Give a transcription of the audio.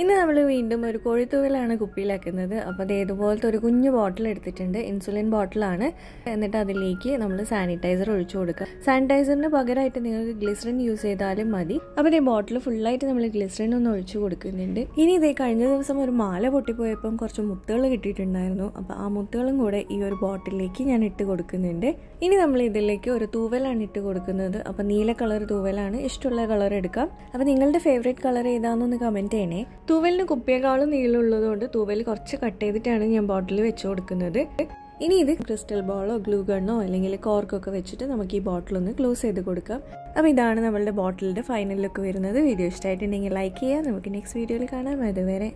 ഇന്ന് നമ്മൾ വീണ്ടും ഒരു കോഴിത്തൂവലാണ് കുപ്പിയിലാക്കുന്നത്. അപ്പോൾ അത് ഇതുപോലത്തെ ഒരു കുഞ്ഞു ബോട്ടിൽ എടുത്തിട്ടുണ്ട്. ഇൻസുലിൻ ബോട്ടിലാണ്. എന്നിട്ട് അതിലേക്ക് നമ്മൾ സാനിറ്റൈസർ ഒഴിച്ചു കൊടുക്കുക. സാനിറ്റൈസറിന് പകരമായിട്ട് നിങ്ങൾക്ക് ഗ്ലിസറിൻ യൂസ് ചെയ്താലും മതി. അപ്പോൾ ഈ ബോട്ടിൽ ഫുള്ളായിട്ട് നമ്മൾ ഗ്ലിസറിൻ ഒന്ന് ഒഴിച്ചു കൊടുക്കുന്നുണ്ട്. ഇനി ഇതേ കഴിഞ്ഞ ദിവസം ഒരു മാല പൊട്ടിപ്പോയപ്പം കുറച്ച് മുത്തുകൾ കിട്ടിയിട്ടുണ്ടായിരുന്നു. അപ്പോൾ ആ മുത്തുകളും കൂടെ ഈ ഒരു ബോട്ടിലേക്ക് ഞാൻ ഇട്ട് കൊടുക്കുന്നുണ്ട്. ഇനി നമ്മൾ ഇതിലേക്ക് ഒരു തൂവലാണ് ഇട്ട് കൊടുക്കുന്നത്. അപ്പോൾ നീല കളർ തൂവലാണ്. ഇഷ്ടമുള്ള കളർ എടുക്കാം. അപ്പോൾ നിങ്ങളുടെ ഫേവറേറ്റ് കളർ ഏതാണെന്നൊന്ന് കമന്റ് ചെയ്യണേ. തൂവലിന് കുപ്പിയേക്കാളും നീളമുള്ളതുകൊണ്ട് തൂവൽ കുറച്ച് കട്ട് ചെയ്തിട്ടാണ് ഞാൻ ബോട്ടിൽ വെച്ച് കൊടുക്കുന്നത്. ഇനി ഇത് ക്രിസ്റ്റൽ ബോളോ ഗ്ലൂ ഗണ്ണോ അല്ലെങ്കിൽ കോർക്കൊക്കെ വെച്ചിട്ട് നമുക്ക് ഈ ബോട്ടിൽ ഒന്ന് ക്ലോസ് ചെയ്ത് കൊടുക്കാം. അപ്പോൾ ഇതാണ് നമ്മളുടെ ബോട്ടിലിന്റെ ഫൈനൽ ലുക്ക് വരുന്നത്. വീഡിയോ ഇഷ്ടമായിട്ടുണ്ടെങ്കിൽ ലൈക്ക് ചെയ്യുക. നമുക്ക് നെക്സ്റ്റ് വീഡിയോയിൽ കാണാം. അതുവരെ